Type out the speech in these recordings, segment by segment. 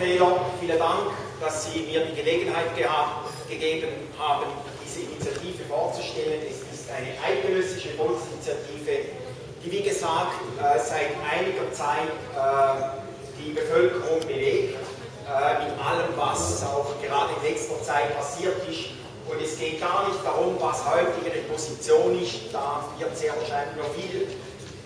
Taylor, vielen Dank, dass Sie mir die Gelegenheit gegeben haben, diese Initiative vorzustellen. Es ist eine eidgenössische Volksinitiative, die wie gesagt äh, seit einiger Zeit äh, die Bevölkerung bewegt, äh, in allem, was auch gerade in letzter Zeit passiert ist. Und es geht gar nicht darum, was heute Ihre Position ist, da wird sehr wahrscheinlich noch viel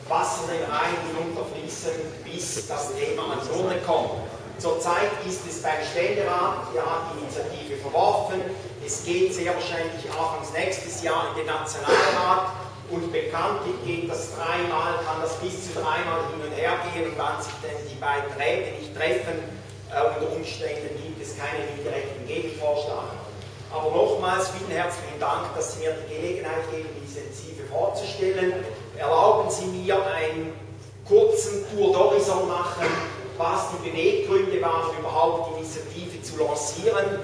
Wasser den Rhein hinunterfließen, bis das Thema ans Urne kommt. Zurzeit ist es beim Ständerat, der hat die Initiative verworfen. Es geht sehr wahrscheinlich Anfangs nächstes Jahr in den Nationalrat und bekanntlich geht das dreimal, kann das bis zu dreimal hin und her gehen und wann sich denn die beiden Räte nicht treffen, äh, unter Umständen gibt es keinen indirekten Gegenvorschlag. Aber nochmals vielen herzlichen Dank, dass Sie mir die Gelegenheit geben, diese Initiative vorzustellen. Erlauben Sie mir einen kurzen Tour d'Horizon machen was die Beweggründe waren, überhaupt die Initiative zu lancieren.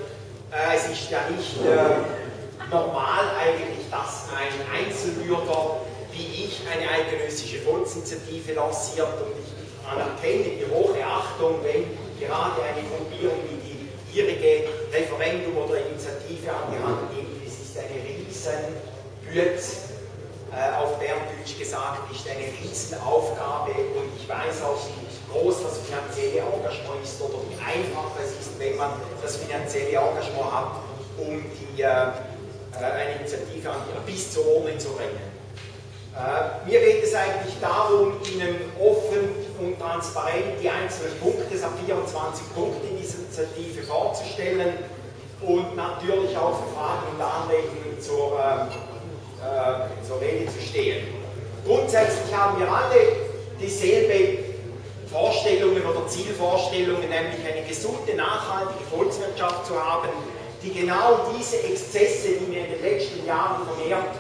Äh, es ist ja nicht äh, normal eigentlich, dass ein Einzelbürger wie ich eine eidgenössische Volksinitiative lanciert und ich anerkenne die hohe Achtung, wenn gerade eine Gruppierung wie die ihrige Referendum oder Initiative an die Hand nimmt. Es ist eine riesen Büte, äh, auf Berndeutsch gesagt, ist eine Riesenaufgabe und ich weiß auch, wie groß das finanzielle Engagement ist oder wie einfach es ist, wenn man das finanzielle Engagement hat, um die, äh, äh eine Initiative an die, bis zur Urne zu bringen. Äh, mir geht es eigentlich darum, Ihnen offen und transparent die einzelnen Punkte, es hat 24 Punkte in dieser Initiative vorzustellen und natürlich auch für Fragen und Anregungen zur, äh, äh, zur Rede zu stehen. Grundsätzlich haben wir alle dieselbe Vorstellungen oder Zielvorstellungen, nämlich eine gesunde, nachhaltige Volkswirtschaft zu haben, die genau diese Exzesse, die wir in den letzten Jahren vermehrt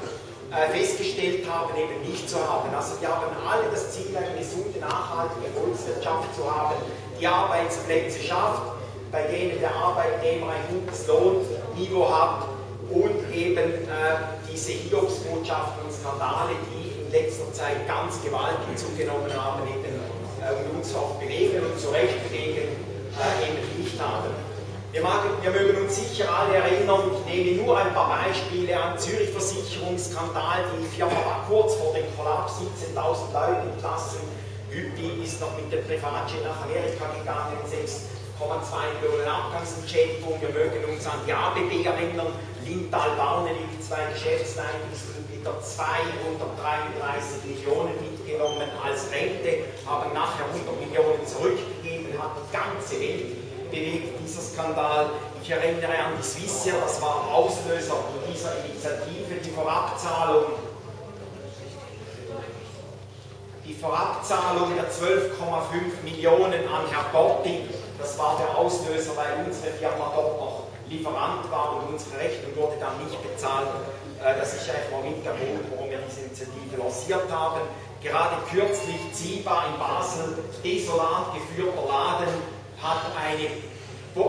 äh, festgestellt haben, eben nicht zu haben. Also wir haben alle das Ziel, eine gesunde, nachhaltige Volkswirtschaft zu haben, die Arbeitsplätze schafft, bei denen der Arbeitnehmer ein gutes Lohnniveau hat und eben äh, diese Hiobsbotschaften und Skandale, die in letzter Zeit ganz gewaltig zugenommen haben, eben und uns auch bewegen und zurecht bewegen, äh, eben nicht haben. Wir, wir, mögen uns sicher alle erinnern, ich nehme nur ein paar Beispiele an. Zürich Versicherungsskandal, die Firma war kurz vor dem Kollaps, 17.000 Leute entlassen, Hüppi ist noch mit dem Privatjet nach Amerika gegangen, 6,2 Millionen Abgangsentschädigung, wir mögen uns an die ABB erinnern, Lintal Warnelig, zwei Geschäftsleitungsmitglieder, 233 Millionen mitgenommen als Rente, haben nachher 100 Millionen zurückgegeben, hat die ganze Welt. Bewegt, dieser Skandal. Ich erinnere an die Swissia, das war Auslöser dieser Initiative, die Vorabzahlung. Die Vorabzahlung der 12,5 Millionen an Herr Gotti, das war der Auslöser, weil unsere Firma dort noch Lieferant war und unsere Rechnung wurde dann nicht bezahlt. Äh, das ist mit der Grund, warum wir diese Initiative lanciert haben. Gerade kürzlich Ziba in Basel, desolat geführter Laden, hat eine,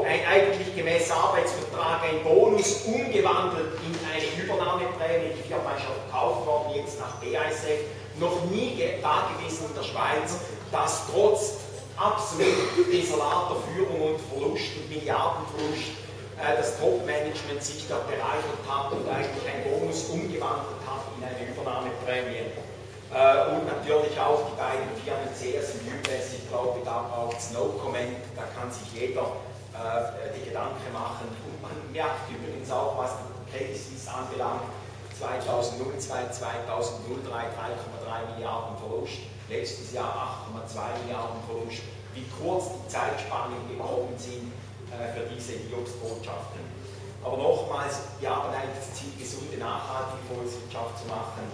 ein eigentlich gemäß Arbeitsvertrag ein Bonus umgewandelt in eine Übernahmeprämie. Die Firma ist verkauft worden, jetzt nach BASF. Noch nie da gewesen in der Schweiz, dass trotz absolut desolater Führung und Verlust und Milliardenverlust das Top-Management sich da bereichert hat und eigentlich ein Bonus umgewandelt hat in eine Übernahmeprämie. Äh, und natürlich auch die beiden Firmen CS und UBS, ich glaube, da braucht es no comment, da kann sich jeder äh, die Gedanken machen. Und man merkt übrigens auch, was die Credit anbelangt, 2002, 2003 3,3 Milliarden Verlust, letztes Jahr 8,2 Milliarden Verlust. Wie kurz die Zeitspannen gekommen sind, äh, für diese Hiobsbotschaften. Aber nochmals, wir haben eigentlich das Ziel, gesunde, nachhaltige Volkswirtschaft zu machen.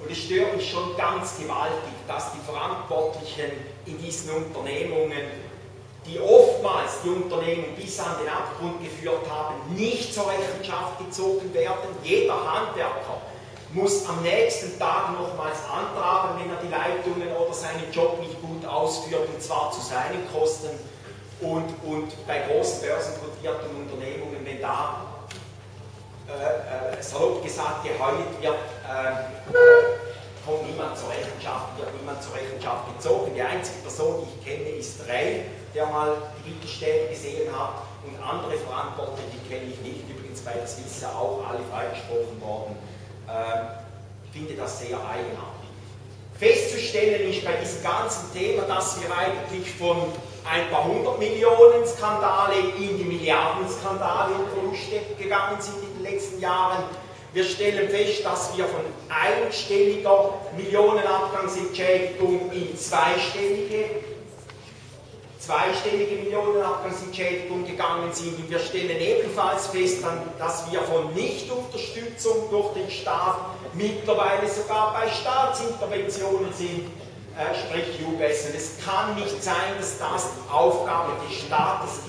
Und es stört mich schon ganz gewaltig, dass die Verantwortlichen in diesen Unternehmungen, die oftmals die Unternehmen bis an den Abgrund geführt haben, nicht zur Rechenschaft gezogen werden. Jeder Handwerker muss am nächsten Tag nochmals antragen, wenn er die Leitungen oder seinen Job nicht gut ausführt, und zwar zu seinen Kosten. Und, und bei großen börsenkotierten Unternehmungen, wenn da äh, äh, salopp gesagt geheult wird, äh, kommt niemand zur Rechenschaft, wird niemand zur Rechenschaft gezogen. Die einzige Person, die ich kenne, ist Ray, der mal die Mittelstädte gesehen hat und andere Verantwortliche, die kenne ich nicht, übrigens bei der Swiss auch alle freigesprochen worden. Ähm, ich finde das sehr eigenartig. Festzustellen ist bei diesem ganzen Thema, dass wir eigentlich von ein paar hundert Millionen Skandale in die Milliardenskandale gegangen sind in den letzten Jahren. Wir stellen fest, dass wir von einstelliger Millionenabgangsentschädigung in zweistellige zweistellige Millionenabgangsentschädigung gegangen sind. Und wir stellen ebenfalls fest, dass wir von Nichtunterstützung durch den Staat mittlerweile sogar bei Staatsinterventionen sind, äh, sprich UBS. Und es kann nicht sein, dass das die Aufgabe des Staates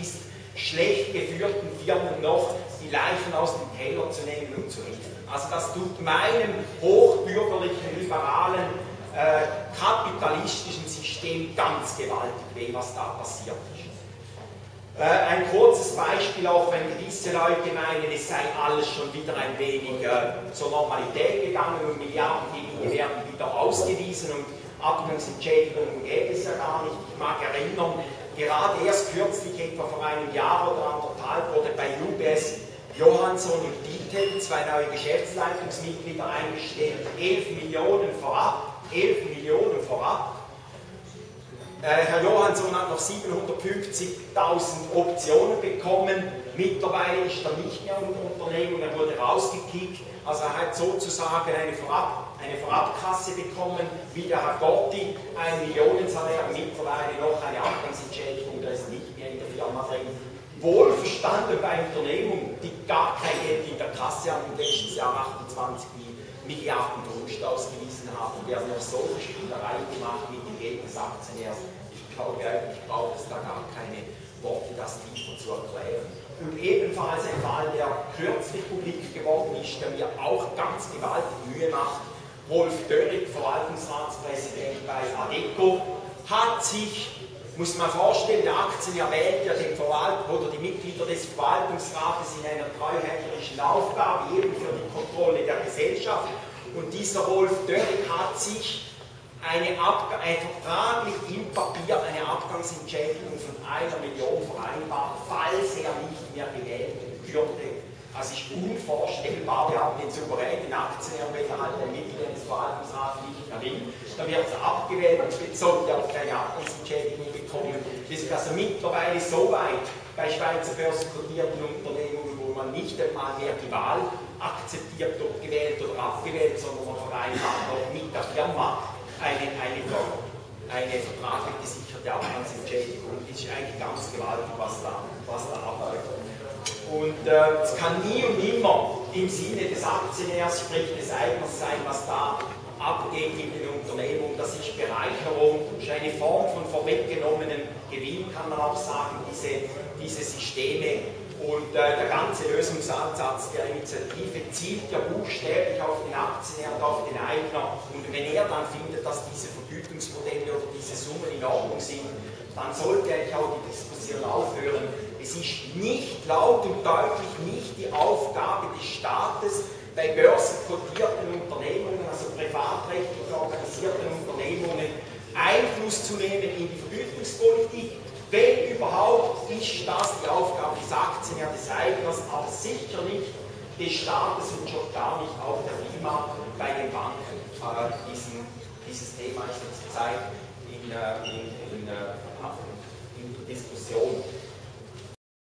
ist, schlecht geführten Firmen noch die Leichen aus dem Keller zu nehmen und zu helfen. Also das tut meinem hochbürgerlichen, liberalen, äh, kapitalistischen System ganz gewaltig weh, was da passiert ist. Äh, ein kurzes Beispiel auch, wenn gewisse Leute meinen, es sei alles schon wieder ein wenig äh, zur Normalität gegangen und Milliardengewinne werden wieder ausgewiesen und Abgangsentschädigungen gäbe es ja gar nicht. Ich mag erinnern, gerade erst kürzlich, etwa vor einem Jahr oder anderthalb, wurde bei UBS Johansson und Dietel, zwei neue Geschäftsleitungsmitglieder eingestellt, 11 Millionen vorab, 11 Millionen vorab. Äh, Herr Johansson hat noch 750.000 Optionen bekommen. Mittlerweile ist er nicht mehr im Unternehmen, er wurde rausgekickt. Also er hat sozusagen eine, Vorab, eine Vorabkasse bekommen, wie der Herr Gotti, ein Millionensalär, mittlerweile noch eine Abgangsentschädigung, der ist nicht mehr in der Firma drin wohlverstanden bei Unternehmungen, die gar kein Geld in der Kasse haben und letztes Jahr 28 Milliarden Verlust ausgewiesen haben, haben noch solche Spielereien gemacht mit dem Geld des Aktionärs. Ich glaube, ich brauche es da gar keine Worte, das tiefer zu erklären. Und ebenfalls ein Fall, der kürzlich publik geworden ist, der mir auch ganz gewaltig Mühe macht. Wolf Dörrig, Verwaltungsratspräsident bei ADECO, hat sich muss man vorstellen, der Aktionär wählt ja den Verwalt oder die Mitglieder des Verwaltungsrates in einer treuhänderischen Aufgabe, eben für die Kontrolle der Gesellschaft. Und dieser Wolf Dörrig hat sich eine vertraglich im Papier eine Abgangsentschädigung von einer Million vereinbart, falls er nicht mehr gewählt würde. Also ist unvorstellbar, wir haben den wenn er halt der Mitglied des Verwaltungsrats nicht mehr will, dann wird er abgewählt und sollte auch keine Abgangsentschädigung bekommen. Wir sind also mittlerweile so weit bei Schweizer börsenkotierten Unternehmungen, wo man nicht einmal mehr die Wahl akzeptiert, ob gewählt oder abgewählt, sondern man vereinbart auch mit der Firma eine, eine, eine vertraglich gesicherte Abgangsentschädigung. Das ist eigentlich ganz gewaltig, was da, da. Und äh, es kann nie und nimmer im Sinne des Aktionärs, sprich des Eigners sein, was da abgeht in den Unternehmungen. Das ist Bereicherung, eine Form von vorweggenommenen Gewinn, kann man auch sagen, diese, diese Systeme. Und äh, der ganze Lösungsansatz der Initiative zielt ja buchstäblich auf den Aktionär und auf den Eigner. Und wenn er dann findet, dass diese Vergütungsmodelle oder diese Summen in Ordnung sind, dann sollte eigentlich auch die Diskussion aufhören, es ist nicht laut und deutlich nicht die Aufgabe des Staates, bei börsenkotierten Unternehmungen, also privatrechtlich organisierten Unternehmungen, Einfluss zu nehmen in die Vergütungspolitik. Wenn überhaupt, ist das die Aufgabe des Aktionärs, des Eigners, aber sicher nicht des Staates und schon gar nicht auch der FIMA bei den Banken. Äh, diesen, dieses Thema ist zurzeit in, äh, in, in äh,